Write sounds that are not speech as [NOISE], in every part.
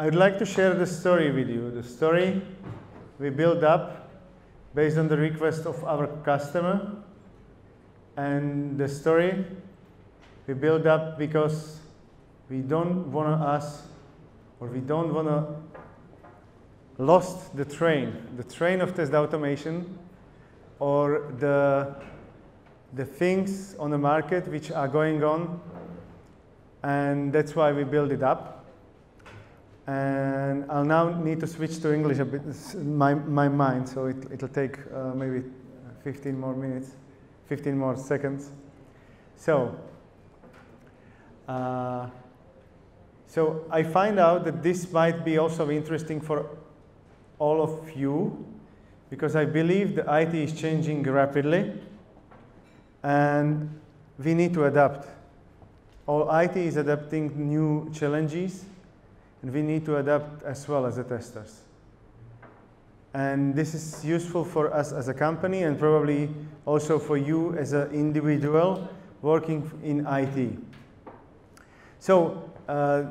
I would like to share the story with you. The story we built up based on the request of our customer. And the story we build up because we don't want to us or we don't want to lost the train, the train of test automation or the, the things on the market which are going on and that's why we build it up. And I'll now need to switch to English a bit, my, my mind, so it, it'll take uh, maybe 15 more minutes, 15 more seconds. So, uh, so I find out that this might be also interesting for all of you because I believe the IT is changing rapidly and we need to adapt. All IT is adapting new challenges and we need to adapt as well as the testers. And this is useful for us as a company and probably also for you as an individual working in IT. So uh,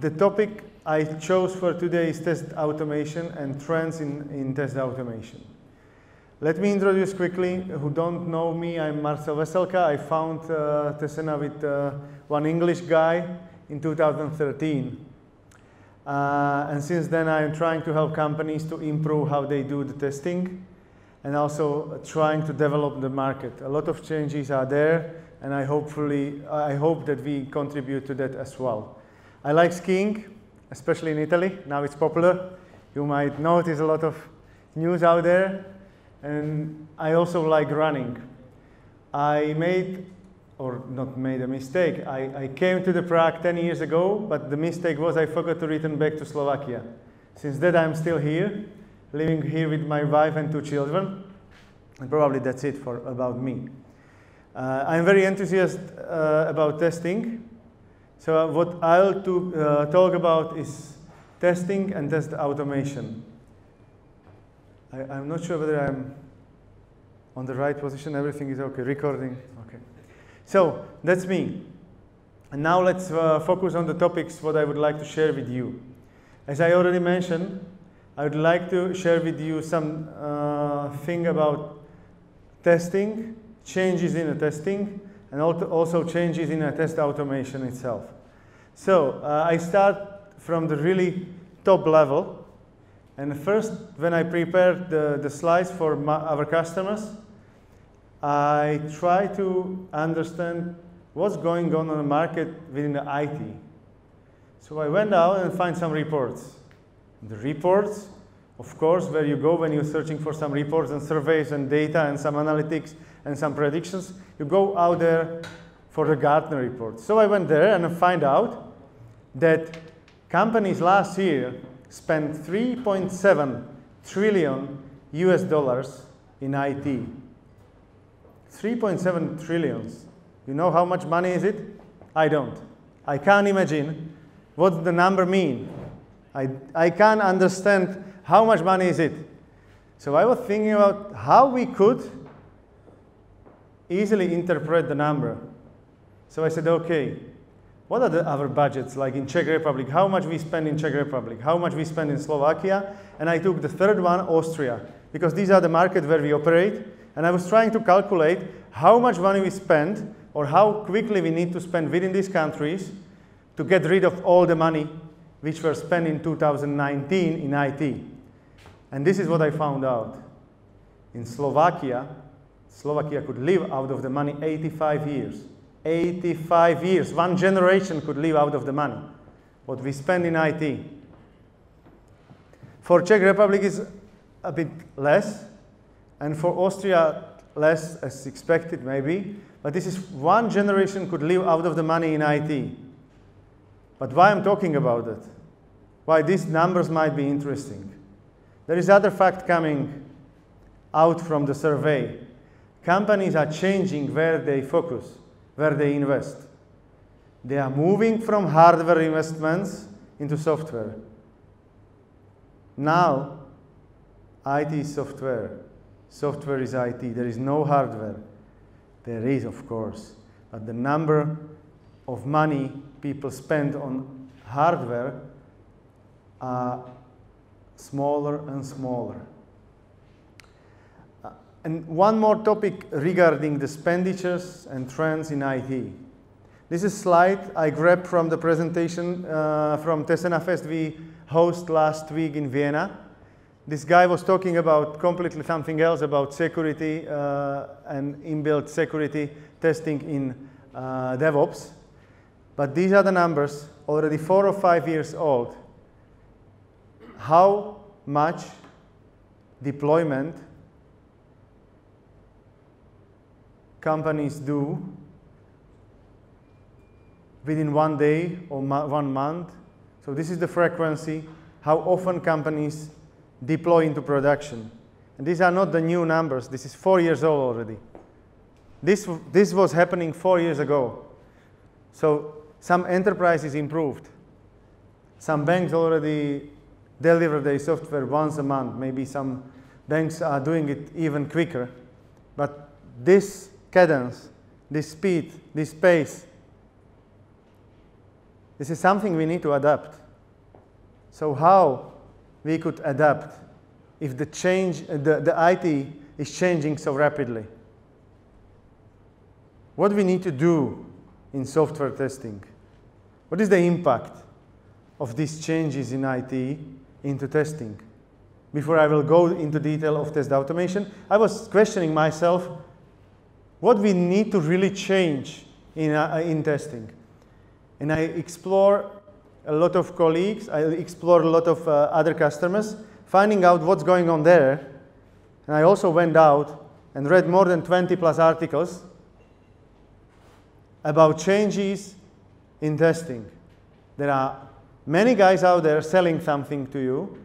the topic I chose for today is test automation and trends in, in test automation. Let me introduce quickly, who don't know me, I'm Marcel Veselka. I found uh, Tesena with uh, one English guy in 2013. Uh, and since then I'm trying to help companies to improve how they do the testing and also trying to develop the market. A lot of changes are there and I hopefully, I hope that we contribute to that as well. I like skiing, especially in Italy. Now it's popular. You might notice a lot of news out there. And I also like running. I made, or not made a mistake, I, I came to the Prague 10 years ago, but the mistake was I forgot to return back to Slovakia. Since then, I'm still here, living here with my wife and two children. And probably that's it for about me. Uh, I'm very enthusiastic uh, about testing. So uh, what I'll to, uh, talk about is testing and test automation. I, am not sure whether I'm on the right position. Everything is okay. Recording. So that's me. And now let's uh, focus on the topics what I would like to share with you. As I already mentioned, I would like to share with you some uh, thing about testing, changes in the testing, and also changes in a test automation itself. So uh, I start from the really top level. And first, when I prepared the, the slides for my, our customers, I try to understand what's going on on the market within the IT. So I went out and find some reports. The reports, of course, where you go when you're searching for some reports and surveys and data and some analytics and some predictions, you go out there for the Gartner report. So I went there and I find out that companies last year spent 3.7 trillion US dollars in IT. 3.7 trillions. You know how much money is it? I don't. I can't imagine what the number mean. I, I can't understand how much money is it. So I was thinking about how we could easily interpret the number. So I said, okay, what are the other budgets like in Czech Republic? How much we spend in Czech Republic? How much we spend in Slovakia? And I took the third one, Austria, because these are the markets where we operate. And I was trying to calculate how much money we spend or how quickly we need to spend within these countries to get rid of all the money which were spent in 2019 in IT. And this is what I found out. In Slovakia, Slovakia could live out of the money 85 years. 85 years. One generation could live out of the money. What we spend in IT. For Czech Republic is a bit less, and for Austria less as expected maybe, but this is one generation could live out of the money in IT. But why I'm talking about it? Why these numbers might be interesting. There is other fact coming out from the survey companies are changing where they focus, where they invest. They are moving from hardware investments into software. Now, IT software. Software is IT. There is no hardware. There is, of course. But the number of money people spend on hardware are smaller and smaller. Uh, and one more topic regarding the expenditures and trends in IT. This is slide I grabbed from the presentation uh, from Tesena Fest we host last week in Vienna. This guy was talking about completely something else about security uh, and inbuilt security testing in uh, DevOps. But these are the numbers, already four or five years old. How much deployment companies do within one day or one month. So this is the frequency, how often companies deploy into production. And these are not the new numbers. This is four years old already. This, this was happening four years ago. So some enterprises improved. Some banks already deliver their software once a month. Maybe some banks are doing it even quicker. But this cadence, this speed, this pace, this is something we need to adapt. So how we could adapt if the change, the, the IT is changing so rapidly? What we need to do in software testing? What is the impact of these changes in IT into testing? Before I will go into detail of test automation, I was questioning myself what we need to really change in, uh, in testing. And I explore a lot of colleagues, I explored a lot of uh, other customers, finding out what's going on there. And I also went out and read more than 20 plus articles about changes in testing. There are many guys out there selling something to you,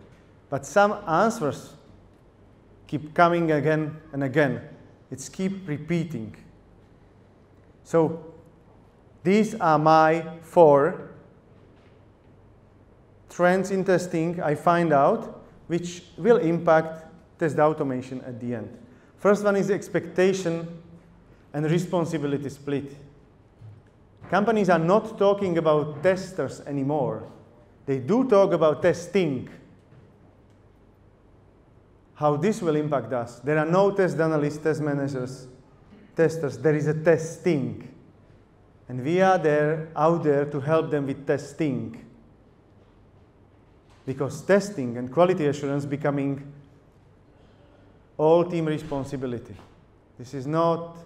but some answers keep coming again and again. It's keep repeating. So these are my four trends in testing I find out which will impact test automation at the end. First one is expectation and responsibility split. Companies are not talking about testers anymore. They do talk about testing. How this will impact us. There are no test analysts, test managers, testers. There is a testing. And we are there, out there to help them with testing. Because testing and quality assurance becoming all team responsibility. This is not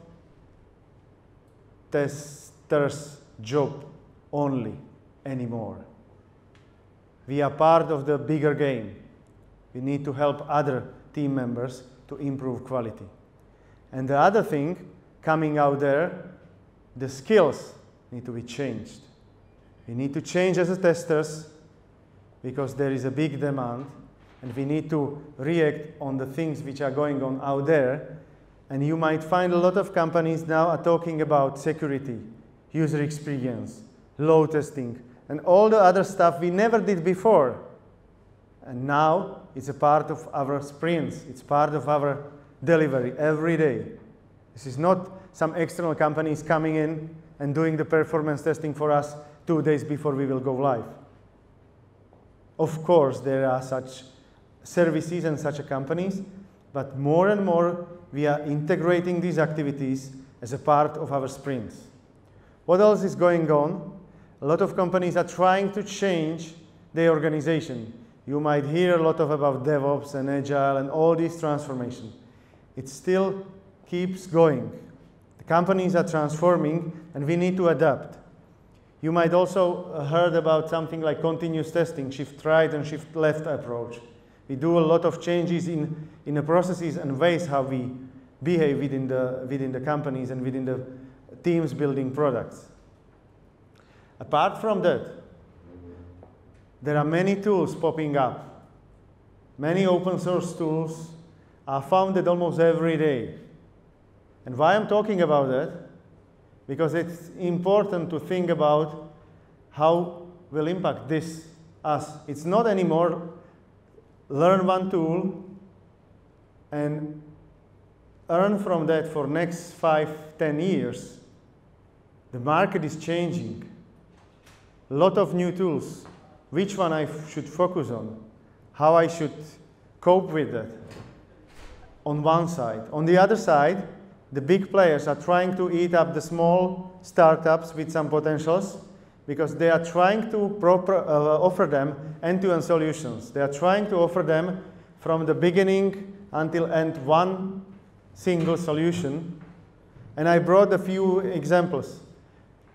tester's job only anymore. We are part of the bigger game. We need to help other team members to improve quality. And the other thing coming out there, the skills need to be changed. We need to change as testers because there is a big demand and we need to react on the things which are going on out there. And you might find a lot of companies now are talking about security, user experience, load testing, and all the other stuff we never did before. And now it's a part of our sprints. It's part of our delivery every day. This is not some external companies coming in and doing the performance testing for us two days before we will go live. Of course, there are such services and such companies, but more and more we are integrating these activities as a part of our sprints. What else is going on? A lot of companies are trying to change their organization. You might hear a lot of about DevOps and Agile and all these transformation. It still keeps going. The companies are transforming and we need to adapt. You might also uh, heard about something like continuous testing, shift right and shift left approach. We do a lot of changes in, in the processes and ways how we behave within the, within the companies and within the teams building products. Apart from that, there are many tools popping up. Many open source tools are founded almost every day. And why I'm talking about that? Because it's important to think about how will impact this us. It's not anymore learn one tool and earn from that for next five, ten years. The market is changing. A lot of new tools which one I should focus on, how I should cope with that on one side. On the other side, the big players are trying to eat up the small startups with some potentials because they are trying to proper, uh, offer them end-to-end solutions. They are trying to offer them from the beginning until end one single solution. And I brought a few examples.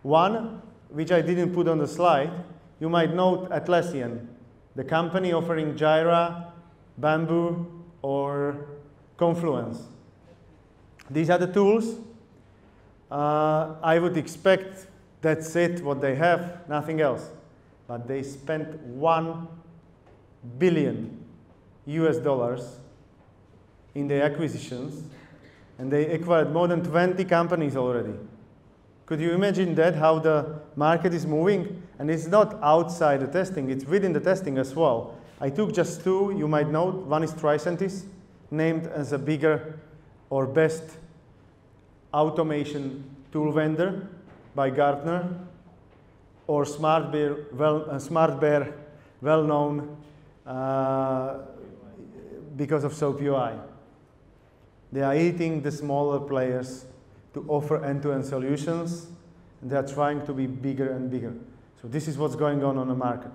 One, which I didn't put on the slide, you might know Atlassian, the company offering Jira, Bamboo, or Confluence. These are the tools. Uh, I would expect that's it, what they have, nothing else. But they spent 1 billion US dollars in their acquisitions, and they acquired more than 20 companies already. Could you imagine that, how the market is moving? And it's not outside the testing, it's within the testing as well. I took just two, you might know, one is Tricentis, named as a bigger or best automation tool vendor by Gartner, or Smart Bear, well, uh, Smart Bear, well known uh, because of SOAP UI. They are eating the smaller players to offer end-to-end -end solutions, and they are trying to be bigger and bigger. So this is what's going on on the market.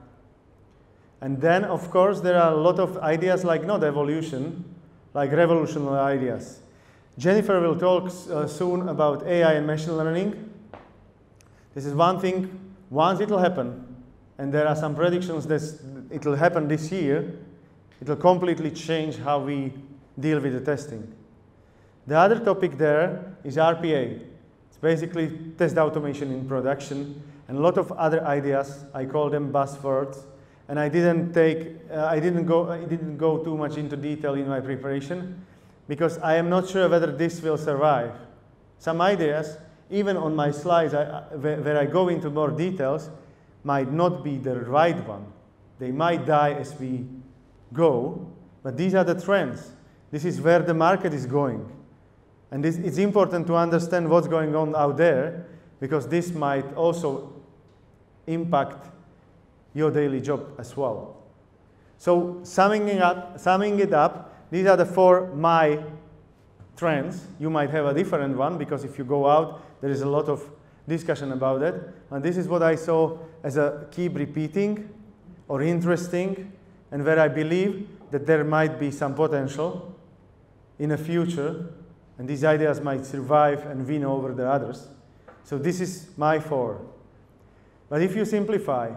And then, of course, there are a lot of ideas like not evolution, like revolutionary ideas. Jennifer will talk uh, soon about AI and machine learning. This is one thing, once it will happen, and there are some predictions that it will happen this year, it will completely change how we deal with the testing. The other topic there is RPA. It's basically test automation in production, and a lot of other ideas. I call them buzzwords and I didn't take, uh, I didn't go, I didn't go too much into detail in my preparation because I am not sure whether this will survive. Some ideas, even on my slides I, where I go into more details, might not be the right one. They might die as we go, but these are the trends. This is where the market is going. And this, it's important to understand what's going on out there because this might also impact your daily job as well. So summing it up, summing it up these are the four my trends. You might have a different one because if you go out, there is a lot of discussion about it. And this is what I saw as a keep repeating or interesting and where I believe that there might be some potential in the future and these ideas might survive and win over the others. So this is my four. But if you simplify,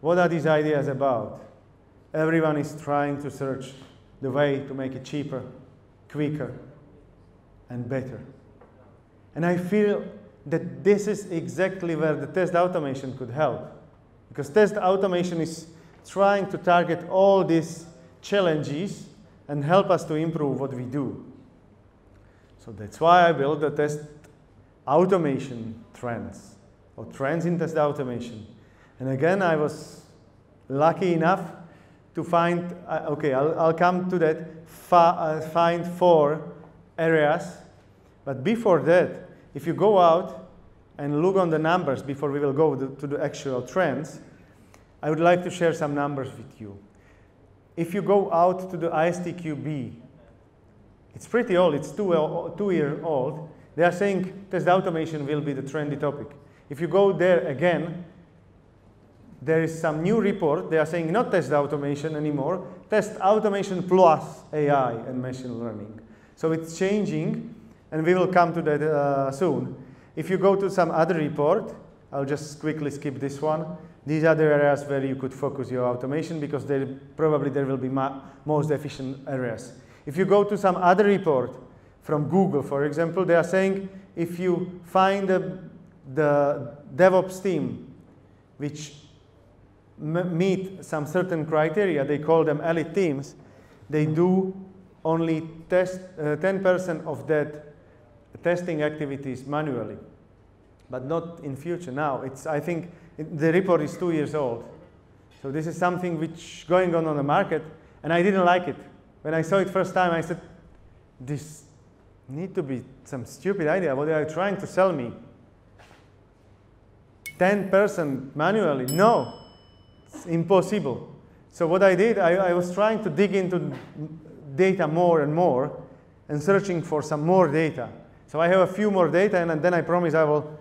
what are these ideas about? Everyone is trying to search the way to make it cheaper, quicker, and better. And I feel that this is exactly where the test automation could help. Because test automation is trying to target all these challenges and help us to improve what we do. So that's why I built the test automation trends, or trends in test automation. And again, I was lucky enough to find, uh, okay, I'll, I'll, come to that, uh, find four areas. But before that, if you go out and look on the numbers before we will go to, the actual trends, I would like to share some numbers with you. If you go out to the ISTQB, it's pretty old, it's two, uh, two year old, they are saying test automation will be the trendy topic. If you go there again, there is some new report. They are saying not test automation anymore, test automation plus AI and machine learning. So it's changing, and we will come to that uh, soon. If you go to some other report, I'll just quickly skip this one. These are the areas where you could focus your automation because probably there will be most efficient areas. If you go to some other report from Google, for example, they are saying if you find the DevOps team which meet some certain criteria, they call them elite teams, they do only test 10% uh, of that testing activities manually, but not in future. Now, it's, I think it, the report is two years old. So this is something which going on on the market, and I didn't like it. When I saw it first time, I said, this need to be some stupid idea. What are you trying to sell me? 10% manually? No It's impossible. So what I did, I, I was trying to dig into data more and more and searching for some more data. So I have a few more data, and then I promise I will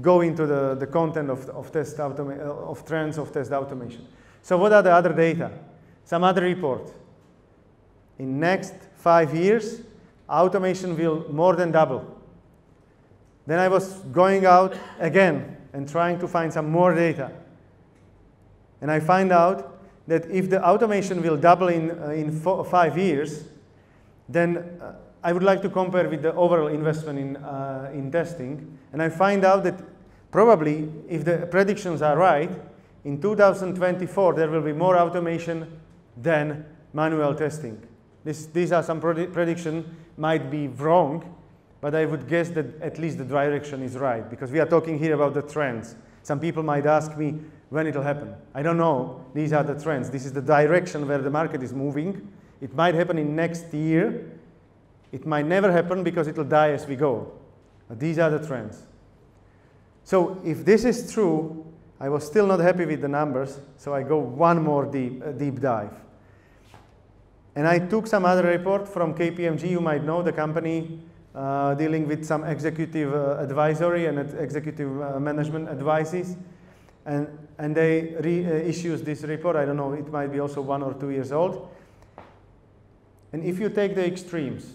go into the, the content of, of, test automa- uh, of trends of test automation. So what are the other data? Some other report. In next five years, automation will more than double. Then I was going out again and trying to find some more data. And I find out that if the automation will double in, uh, in four, five years, then uh, I would like to compare with the overall investment in, uh, in testing. And I find out that probably, if the predictions are right, in 2024 there will be more automation than manual testing. This, these are some predictions, might be wrong, but I would guess that at least the direction is right, because we are talking here about the trends. Some people might ask me when it will happen. I don't know. These are the trends. This is the direction where the market is moving. It might happen in next year. It might never happen because it will die as we go. But these are the trends. So if this is true, I was still not happy with the numbers, so I go one more deep, uh, deep dive. And I took some other report from KPMG, you might know the company uh, dealing with some executive uh, advisory and executive uh, management advices. And, and they re- uh, this report, I don't know, it might be also one or two years old. And if you take the extremes,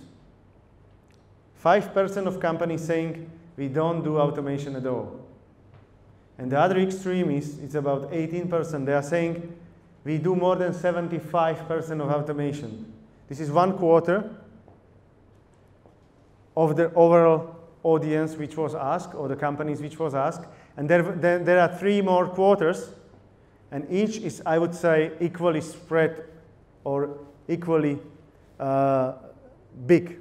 5% of companies saying we don't do automation at all. And the other extreme is it's about 18%. They are saying we do more than 75% of automation. This is one quarter of the overall audience which was asked, or the companies which was asked. And there, there, there are three more quarters, and each is, I would say, equally spread or equally uh, big.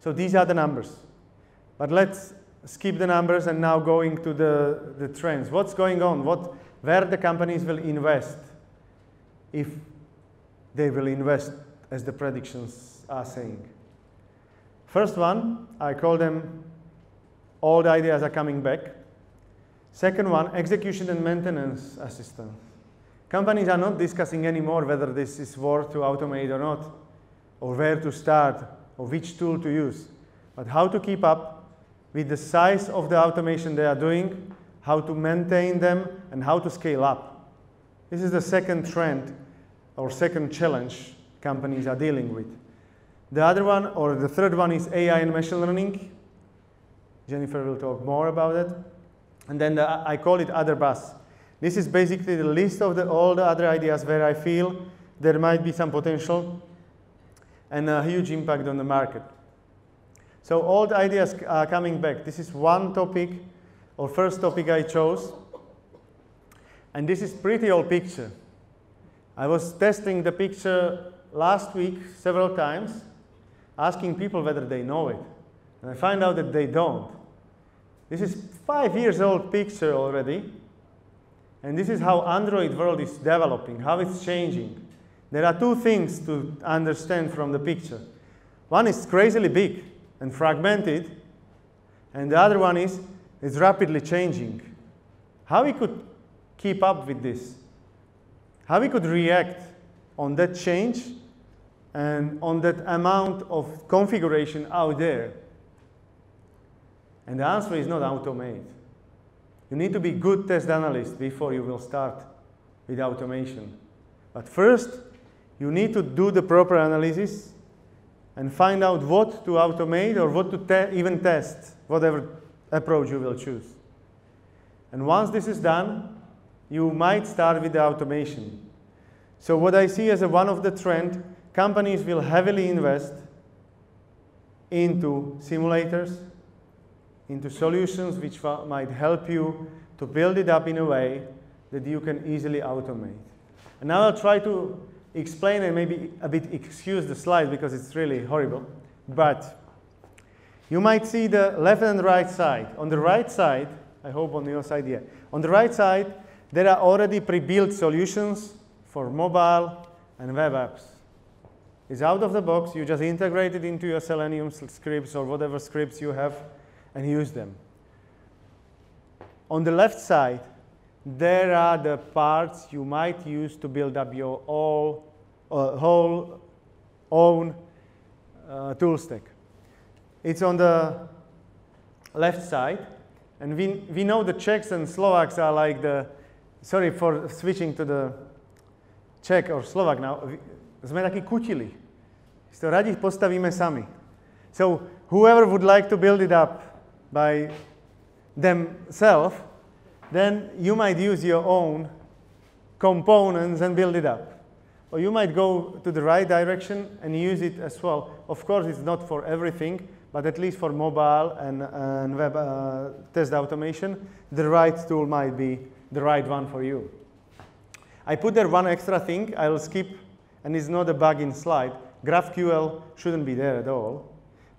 So these are the numbers. But let's skip the numbers and now going to the, the trends. What's going on? What, where the companies will invest if they will invest as the predictions are saying. First one, I call them old ideas are coming back. Second one, execution and maintenance assistance. Companies are not discussing anymore whether this is worth to automate or not, or where to start, or which tool to use, but how to keep up with the size of the automation they are doing, how to maintain them, and how to scale up. This is the second trend or second challenge companies are dealing with. The other one, or the third one, is AI and machine learning. Jennifer will talk more about it. And then the, I call it other bus. This is basically the list of the, all the other ideas where I feel there might be some potential and a huge impact on the market. So all the ideas are coming back. This is one topic, or first topic I chose. And this is pretty old picture. I was testing the picture last week several times, asking people whether they know it. And I find out that they don't. This is five years old picture already. And this is how Android world is developing, how it's changing. There are two things to understand from the picture. One is crazily big and fragmented, and the other one is it's rapidly changing. How we could keep up with this? How we could react on that change and on that amount of configuration out there? And the answer is not automate. You need to be good test analyst before you will start with automation. But first, you need to do the proper analysis and find out what to automate or what to te even test, whatever approach you will choose. And once this is done, you might start with the automation. So what I see as a one of the trend, companies will heavily invest into simulators, into solutions which might help you to build it up in a way that you can easily automate. And now I'll try to explain and maybe a bit excuse the slide because it's really horrible. But you might see the left and right side. On the right side, I hope on your side, yeah. On the right side, there are already pre-built solutions for mobile and web apps. It's out of the box. You just integrate it into your Selenium scripts or whatever scripts you have and use them. On the left side, there are the parts you might use to build up your all, uh, whole own uh, tool stack. It's on the left side, and we, we know the Czechs and Slovaks are like the, sorry for switching to the Czech or Slovak now, sme takí kutili. To postavíme sami. So whoever would like to build it up by themselves, then you might use your own components and build it up. Or you might go to the right direction and use it as well. Of course, it's not for everything, but at least for mobile and, and web uh, test automation, the right tool might be the right one for you. I put there one extra thing I'll skip, and it's not a bug in slide. GraphQL shouldn't be there at all.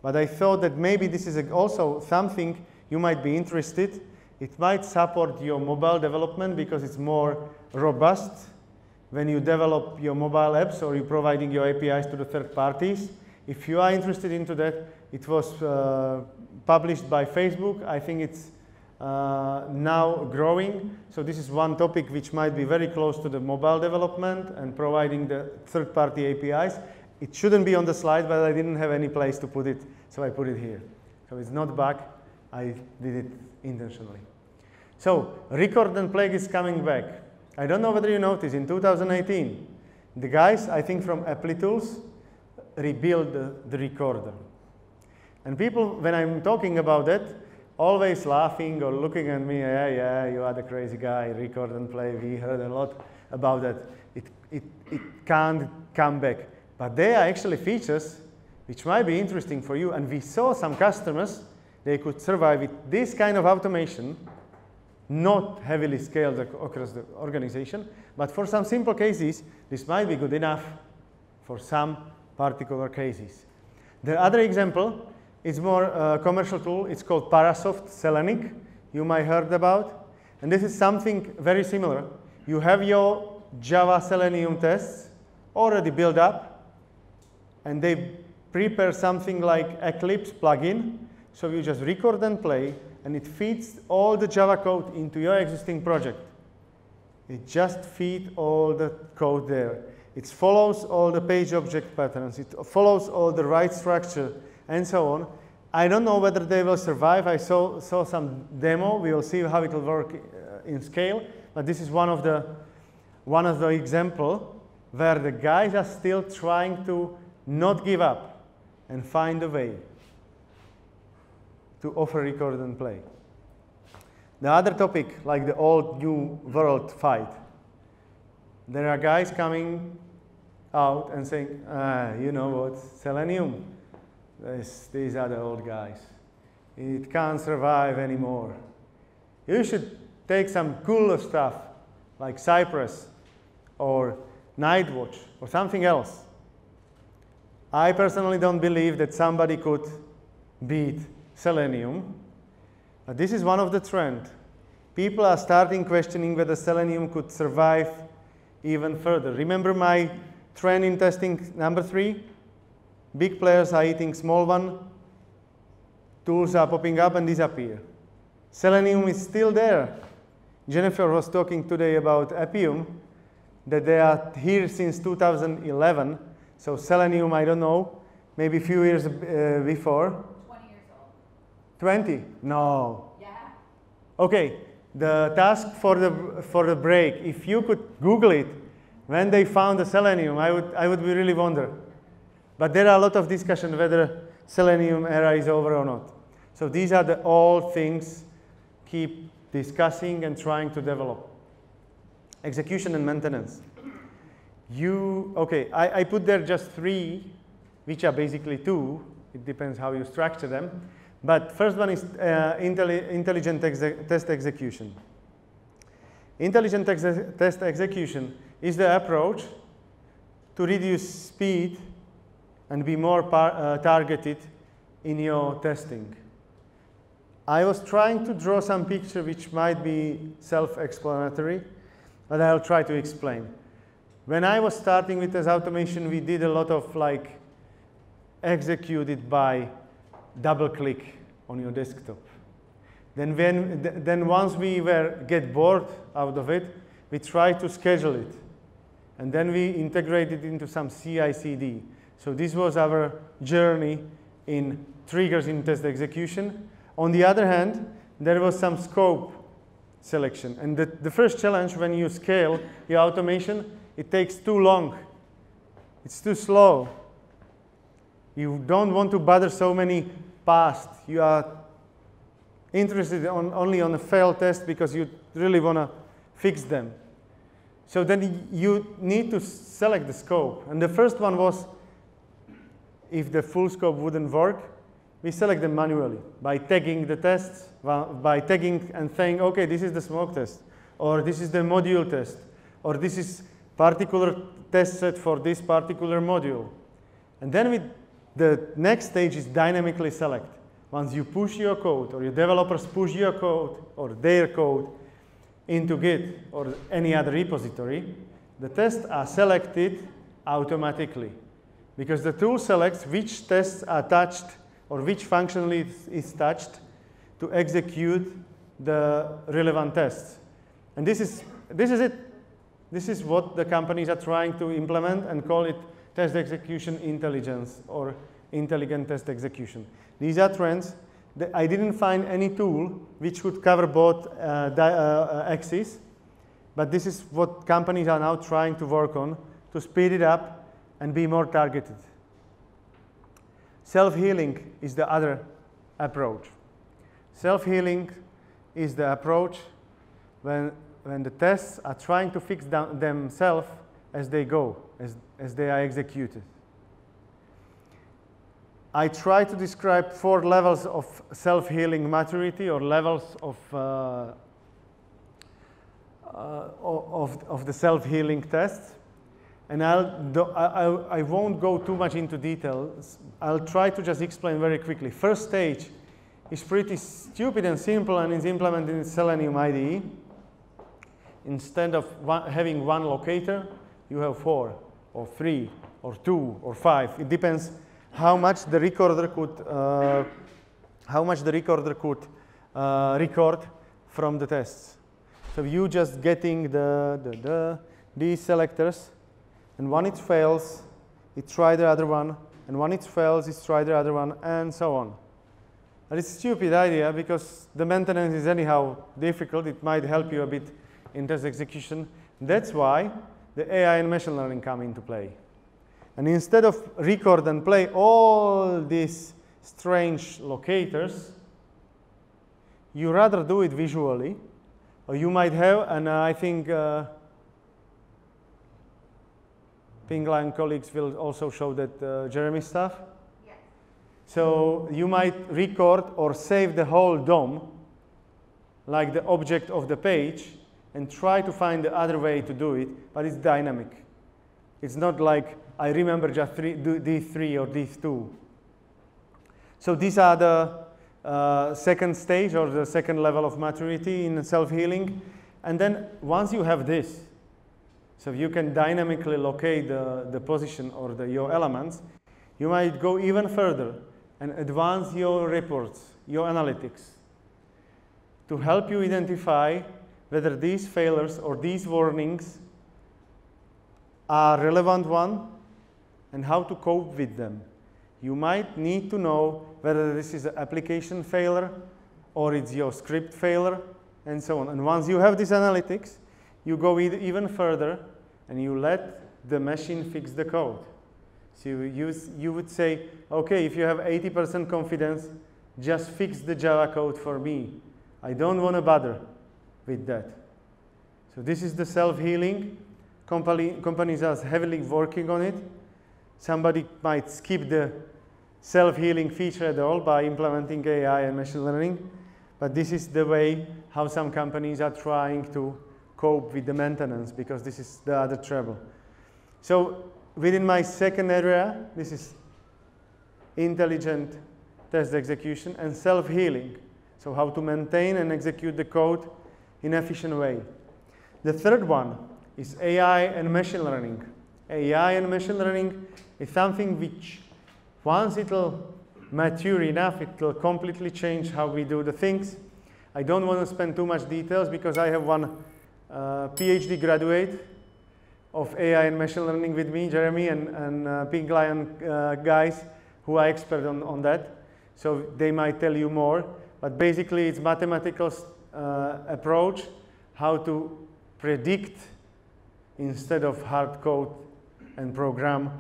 But I thought that maybe this is also something you might be interested. It might support your mobile development because it's more robust when you develop your mobile apps or you're providing your APIs to the third parties. If you are interested into that, it was uh, published by Facebook. I think it's uh, now growing. So this is one topic which might be very close to the mobile development and providing the third-party APIs. It shouldn't be on the slide, but I didn't have any place to put it, so I put it here. So it's not bug, I did it intentionally. So record and play is coming back. I don't know whether you noticed, in 2018, the guys, I think from Applitools, rebuilt the, the recorder. And people, when I'm talking about that, always laughing or looking at me, yeah, yeah, you are the crazy guy, record and play. We heard a lot about that. It, it, it can't come back. But there are actually features which might be interesting for you. And we saw some customers, they could survive with this kind of automation, not heavily scaled across the organization. But for some simple cases, this might be good enough for some particular cases. The other example is more uh, commercial tool. It's called Parasoft Selenic. You might heard about. And this is something very similar. You have your Java Selenium tests already built up, and they prepare something like Eclipse plugin. So you just record and play, and it feeds all the Java code into your existing project. It just feeds all the code there. It follows all the page object patterns. It follows all the right structure and so on. I don't know whether they will survive. I saw, saw some demo. We will see how it will work uh, in scale. But this is one of the one of the example where the guys are still trying to not give up and find a way to offer record and play. The other topic, like the old new world fight, there are guys coming out and saying, ah, you know what, Selenium, this, these are the old guys. It can't survive anymore. You should take some cooler stuff like Cypress or Nightwatch or something else. I personally don't believe that somebody could beat Selenium. But this is one of the trends. People are starting questioning whether Selenium could survive even further. Remember my trend in testing number three? Big players are eating small one. Tools are popping up and disappear. Selenium is still there. Jennifer was talking today about Appium, that they are here since 2011. So Selenium, I don't know, maybe a few years uh, before. 20 years old. 20? No. Yeah. Okay, the task for the, for the break, if you could Google it, when they found the Selenium, I would, I would be really wonder. But there are a lot of discussion whether Selenium era is over or not. So these are the all things keep discussing and trying to develop. Execution and maintenance. You, okay, I, I put there just three, which are basically two. It depends how you structure them. But first one is uh, intelli intelligent test execution. Intelligent ex test execution is the approach to reduce speed and be more uh, targeted in your testing. I was trying to draw some picture which might be self-explanatory, but I'll try to explain. When I was starting with test automation, we did a lot of like executed by double click on your desktop. Then, when, then once we were get bored out of it, we try to schedule it. And then we integrate it into some CI/CD. So this was our journey in triggers in test execution. On the other hand, there was some scope selection. And the, the first challenge when you scale your automation, it takes too long. It's too slow. You don't want to bother so many past. You are interested on, only on a failed test because you really want to fix them. So then you need to select the scope. And the first one was if the full scope wouldn't work, we select them manually by tagging the tests, by tagging and saying, okay, this is the smoke test, or this is the module test, or this is particular test set for this particular module. And then we, the next stage is dynamically select. Once you push your code, or your developers push your code, or their code, into Git or any other repository, the tests are selected automatically because the tool selects which tests are touched or which functionality is touched to execute the relevant tests. And this is, this is it. This is what the companies are trying to implement and call it test execution intelligence or intelligent test execution. These are trends. I didn't find any tool which could cover both uh, uh, uh, axes, but this is what companies are now trying to work on to speed it up and be more targeted. Self-healing is the other approach. Self-healing is the approach when, when the tests are trying to fix themselves as they go, as, as they are executed. I try to describe four levels of self-healing maturity or levels of, uh, uh, of, of the self-healing tests. And I'll I, I won't go too much into details. I'll try to just explain very quickly. First stage is pretty stupid and simple and is implemented in Selenium IDE. Instead of one, having one locator, you have four or three or two or five. It depends how much the recorder could, uh, how much the recorder could uh, record from the tests. So you just getting the, the, the, these selectors, and when it fails, it try the other one, and when it fails, it try the other one, and so on. And it's a stupid idea because the maintenance is anyhow difficult. It might help you a bit in test execution. That's why the AI and machine learning come into play. And instead of record and play all these strange locators, you rather do it visually. Or you might have, and uh, I think uh, Pingla colleagues will also show that uh, Jeremy stuff. Yes. So you might record or save the whole DOM, like the object of the page, and try to find the other way to do it, but it's dynamic. It's not like I remember just three, these three or these two. So these are the uh, second stage or the second level of maturity in self-healing. And then once you have this, so you can dynamically locate the, the position or the, your elements, you might go even further and advance your reports, your analytics, to help you identify whether these failures or these warnings are relevant one and how to cope with them. You might need to know whether this is an application failure or it's your script failure and so on. And once you have these analytics, you go even further and you let the machine fix the code. So you, use, you would say, okay, if you have 80% confidence, just fix the Java code for me. I don't want to bother with that. So this is the self-healing. Company, companies are heavily working on it. Somebody might skip the self-healing feature at all by implementing AI and machine learning, but this is the way how some companies are trying to cope with the maintenance because this is the other trouble. So within my second area, this is intelligent test execution and self-healing. So how to maintain and execute the code in an efficient way. The third one is AI and machine learning. AI and machine learning is something which once it will mature enough, it will completely change how we do the things. I don't want to spend too much details because I have one uh, PhD graduate of AI and machine learning with me, Jeremy and, and uh, Pink Lion uh, guys who are expert on, on that. So they might tell you more. But basically, it's mathematical uh, approach how to predict instead of hard code and program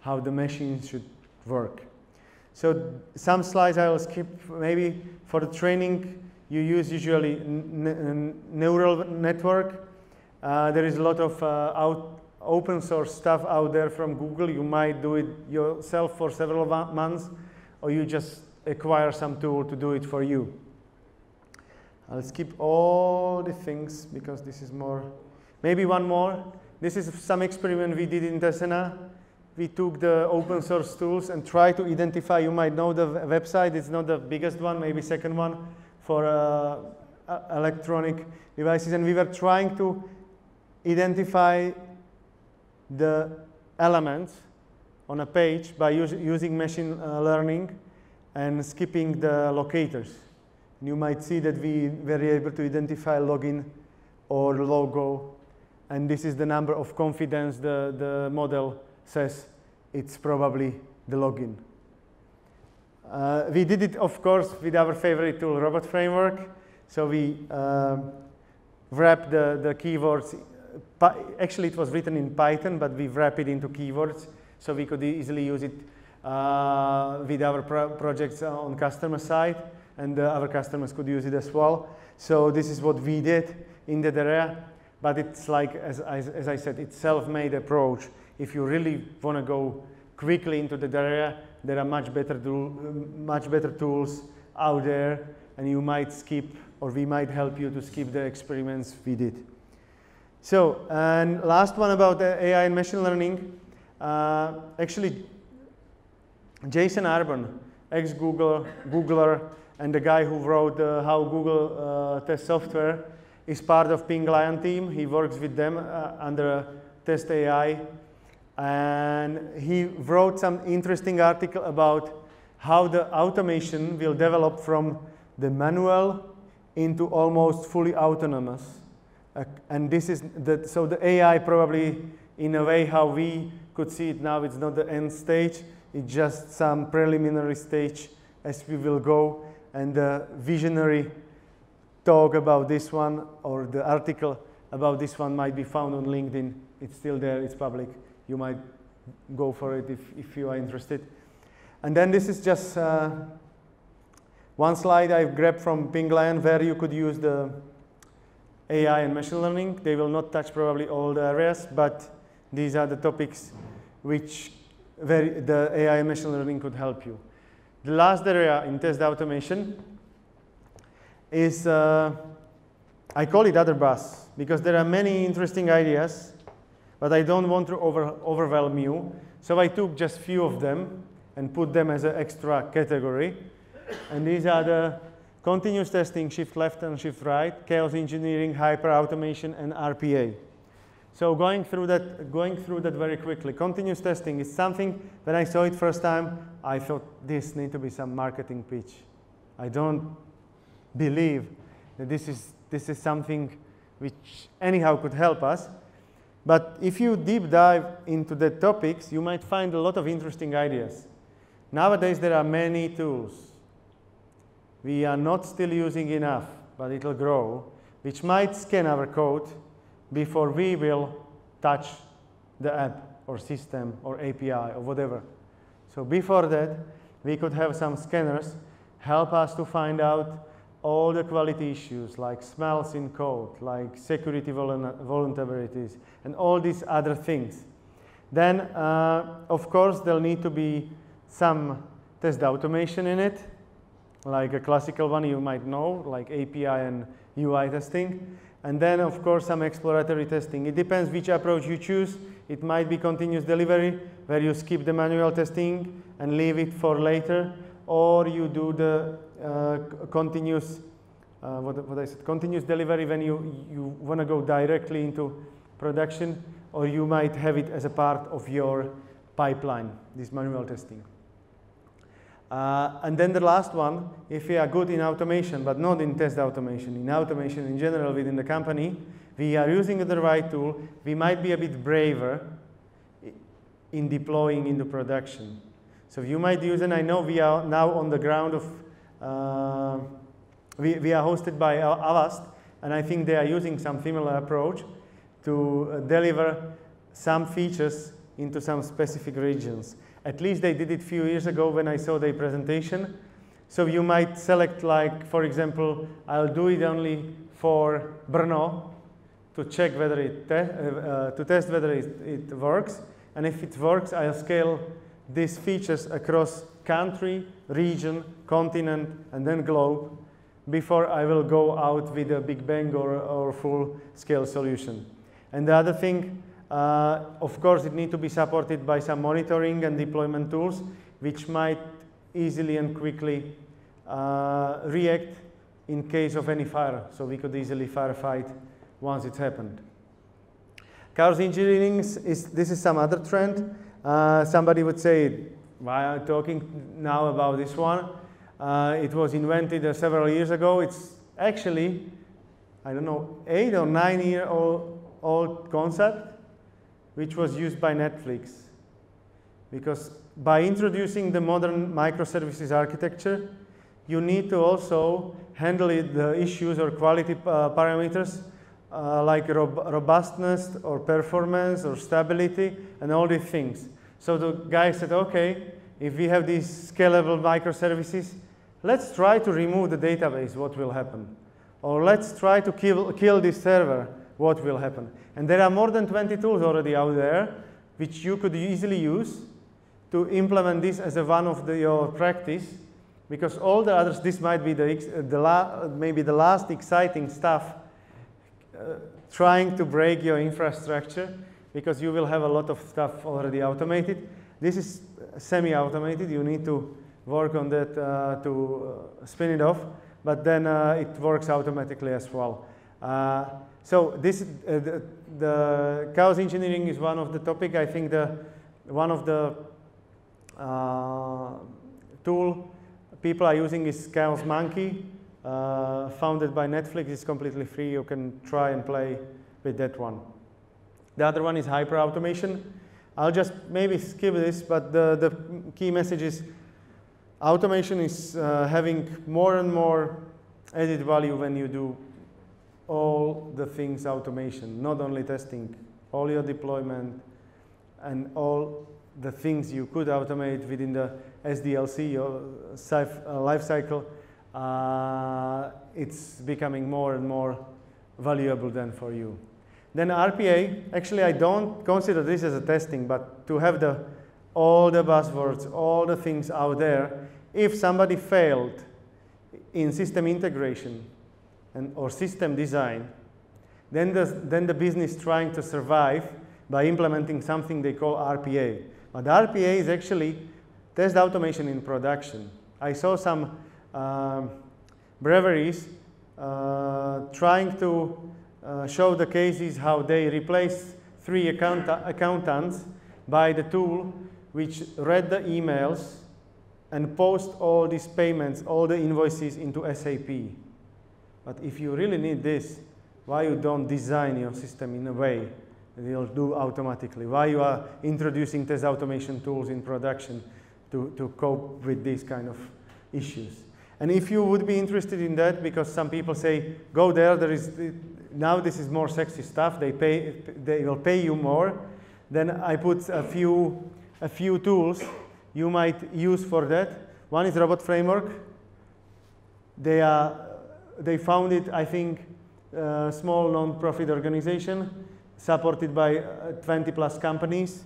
how the machine should work. So some slides I will skip. Maybe for the training, you use usually neural network. Uh, there is a lot of uh, open source stuff out there from Google. You might do it yourself for several months, or you just acquire some tool to do it for you. I'll skip all the things because this is more. Maybe one more. This is some experiment we did in Tesena. We took the open source tools and tried to identify, you might know the website, it's not the biggest one, maybe second one for uh, electronic devices. And we were trying to identify the elements on a page by us using machine uh, learning and skipping the locators. You might see that we were able to identify login or logo, and this is the number of confidence the, the model says it's probably the login. Uh, we did it, of course, with our favorite tool, Robot Framework. So we uh, wrap the, the keywords. Actually, it was written in Python, but we wrap it into keywords, so we could easily use it uh, with our pro projects on customer side, and uh, our customers could use it as well. So this is what we did in that area, but it's like, as, as, as I said, it's self-made approach. If you really want to go quickly into the area, there are much better, much better tools out there, and you might skip, or we might help you to skip the experiments we did. So, and last one about AI and machine learning. Uh, actually, Jason Arbon, ex-Google, Googler, and the guy who wrote uh, how Google uh, test software is part of Pink Lion team. He works with them uh, under Test AI. And he wrote some interesting article about how the automation will develop from the manual into almost fully autonomous. Uh, and this is the, so the AI probably in a way how we could see it now, it's not the end stage, it's just some preliminary stage as we will go. And the visionary talk about this one or the article about this one might be found on LinkedIn. It's still there, it's public. You might go for it if, if you are interested. And then this is just uh, one slide I've grabbed from Pink Lion where you could use the AI and machine learning. They will not touch probably all the areas, but these are the topics which the AI and machine learning could help you. The last area in test automation is, uh, I call it other bus, because there are many interesting ideas, but I don't want to over, overwhelm you. So I took just few of them and put them as an extra category. And these are the continuous testing, shift left and shift right, chaos engineering, hyper automation, and RPA. So going through that, going through that very quickly. Continuous testing is something, when I saw it first time, I thought this need to be some marketing pitch. I don't believe that this is, this is something which anyhow could help us. But if you deep dive into the topics, you might find a lot of interesting ideas. Nowadays, there are many tools. We are not still using enough, but it will grow, which might scan our code before we will touch the app or system or API or whatever. So before that, we could have some scanners help us to find out all the quality issues like smells in code, like security vulnerabilities, and all these other things. Then, uh, of course, there'll need to be some test automation in it, like a classical one you might know, like API and UI testing. And then, of course, some exploratory testing. It depends which approach you choose. It might be continuous delivery, where you skip the manual testing and leave it for later, or you do the uh, continuous, uh, what, what I said, continuous delivery when you, you want to go directly into production, or you might have it as a part of your pipeline, this manual testing. Uh, and then the last one, if we are good in automation, but not in test automation, in automation in general within the company, we are using the right tool, we might be a bit braver in deploying into production. So you might use, and I know we are now on the ground of, uh, we, we are hosted by Avast, and I think they are using some similar approach to uh, deliver some features into some specific regions. At least they did it a few years ago when I saw their presentation. So you might select like, for example, I'll do it only for Brno to check whether it, te uh, uh, to test whether it, it works. And if it works, I'll scale these features across country, region, continent, and then globe before I will go out with a big bang or, or full scale solution. And the other thing, of course, it needs to be supported by some monitoring and deployment tools, which might easily and quickly uh, react in case of any fire. So we could easily firefight once it's happened. Chaos engineering is, this is some other trend. Uh, somebody would say, why are you talking now about this one? Uh, it was invented uh, several years ago. It's actually, I don't know, eight or nine year old, old concept, which was used by Netflix. Because by introducing the modern microservices architecture, you need to also handle the issues or quality uh, parameters uh, like rob robustness or performance or stability and all these things. So the guy said, okay, if we have these scalable microservices, let's try to remove the database, what will happen? Or let's try to kill, kill this server, what will happen? And there are more than 20 tools already out there which you could easily use to implement this as a one of the, your practice because all the others, this might be the, the maybe the last exciting stuff uh, trying to break your infrastructure because you will have a lot of stuff already automated. This is semi-automated. You need to work on that uh, to uh, spin it off, but then uh, it works automatically as well. Uh, so this, uh, the, the, chaos engineering is one of the topic. I think the one of the tool people are using is Chaos Monkey uh, founded by Netflix. It's completely free. You can try and play with that one. The other one is hyper automation. I'll just maybe skip this, but the, the key message is automation is uh, having more and more added value when you do all the things automation, not only testing, all your deployment and all the things you could automate within the SDLC or uh, life cycle uh, it's becoming more and more valuable then for you. Then RPA, actually I don't consider this as a testing, but to have the, all the buzzwords, all the things out there, if somebody failed in system integration and, or system design, then the, then the business trying to survive by implementing something they call RPA. But RPA is actually test automation in production. I saw some um, breweries uh, trying to uh, show the cases how they replace three account accountants by the tool which read the emails and post all these payments, all the invoices into SAP. But if you really need this, why you don't design your system in a way that it'll do automatically? Why you are introducing test automation tools in production to, to cope with these kind of issues? And if you would be interested in that, because some people say, go there, there is, now this is more sexy stuff, they, pay, they will pay you more, then I put a few, a few tools you might use for that. One is Robot Framework. They, are, they founded, I think, a small non-profit organization supported by uh, 20 plus companies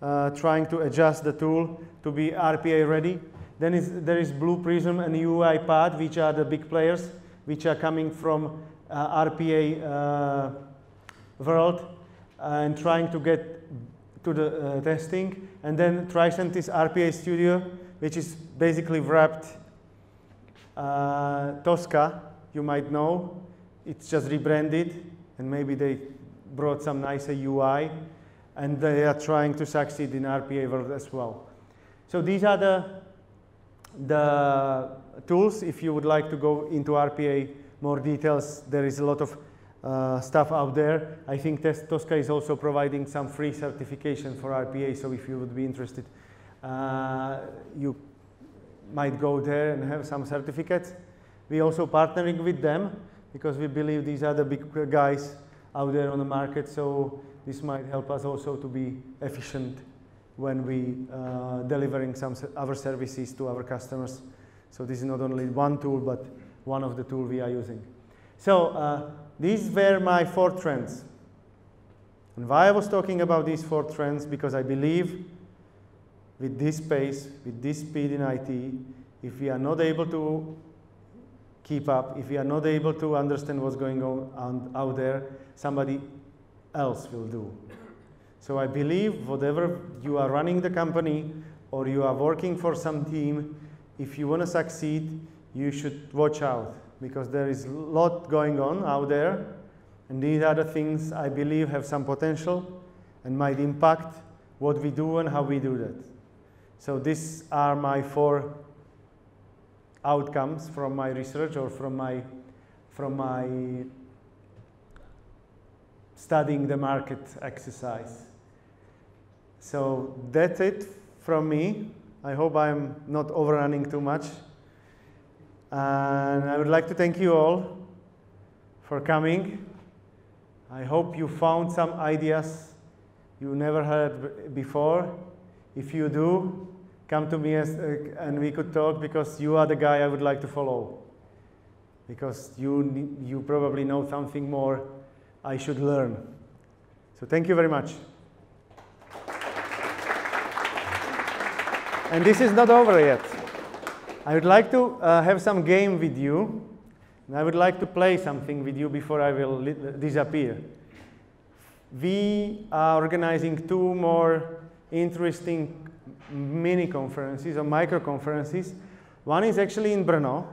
uh, trying to adjust the tool to be RPA ready. Then is, there is Blue Prism and UiPath, which are the big players, which are coming from uh, RPA uh, world and trying to get to the uh, testing. And then Tricentis RPA Studio, which is basically wrapped uh, Tosca, you might know. It's just rebranded, and maybe they brought some nicer UI, and they are trying to succeed in RPA world as well. So these are the the tools, if you would like to go into RPA more details, there is a lot of uh, stuff out there. I think Tosca is also providing some free certification for RPA, so if you would be interested, uh, you might go there and have some certificates. We also partnering with them because we believe these are the big guys out there on the market, so this might help us also to be efficient when we uh, delivering some other services to our customers. So this is not only one tool, but one of the tools we are using. So uh, these were my four trends. And why I was talking about these four trends, because I believe with this pace, with this speed in IT, if we are not able to keep up, if we are not able to understand what's going on out there, somebody else will do. So I believe whatever you are running the company or you are working for some team, if you want to succeed, you should watch out because there is a lot going on out there. And these are the things I believe have some potential and might impact what we do and how we do that. So these are my four outcomes from my research or from my, from my studying the market exercise. So that's it from me. I hope I'm not overrunning too much. And I would like to thank you all for coming. I hope you found some ideas you never heard before. If you do, come to me as, uh, and we could talk because you are the guy I would like to follow. Because you, you probably know something more I should learn. So thank you very much. And this is not over yet. I would like to uh, have some game with you. And I would like to play something with you before I will disappear. We are organizing two more interesting mini conferences or micro conferences. One is actually in Brno.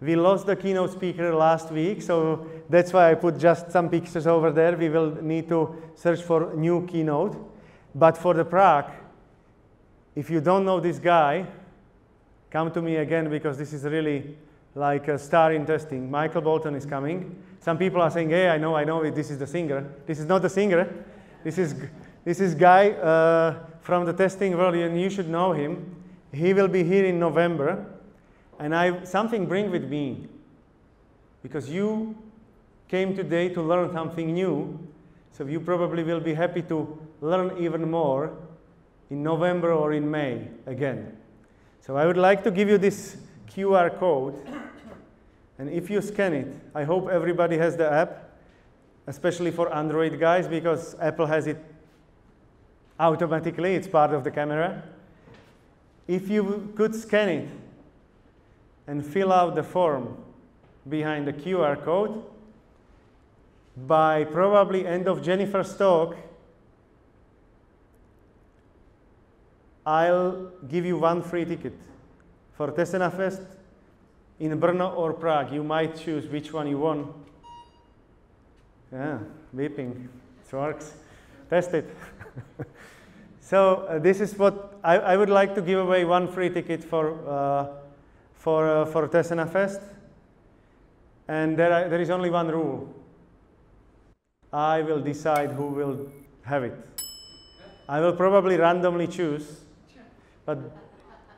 We lost the keynote speaker last week, so that's why I put just some pictures over there. We will need to search for new keynote. But for the Prague, if you don't know this guy, come to me again because this is really like a star in testing. Michael Bolton is coming. Some people are saying, hey, I know, I know, this is the singer. This is not the singer. This is, this is guy uh, from the testing world, and you should know him. He will be here in November. And I something bring with me because you came today to learn something new. So you probably will be happy to learn even more in November or in May again. So I would like to give you this QR code. And if you scan it, I hope everybody has the app, especially for Android guys, because Apple has it automatically. It's part of the camera. If you could scan it and fill out the form behind the QR code, by probably end of Jennifer's talk, I'll give you one free ticket for Tesena Fest in Brno or Prague. You might choose which one you want. Yeah, beeping. It works. Test it. [LAUGHS] so uh, this is what I, I, would like to give away one free ticket for uh, for uh, for Tesena Fest. And there, are, there is only one rule. I will decide who will have it. I will probably randomly choose but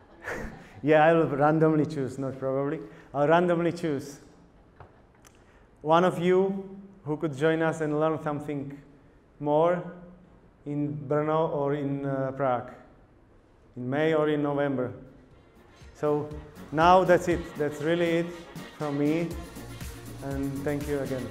[LAUGHS] yeah, I will randomly choose, not probably. I'll randomly choose one of you who could join us and learn something more in Brno or in uh, Prague, in May or in November. So now that's it. That's really it from me. And thank you again.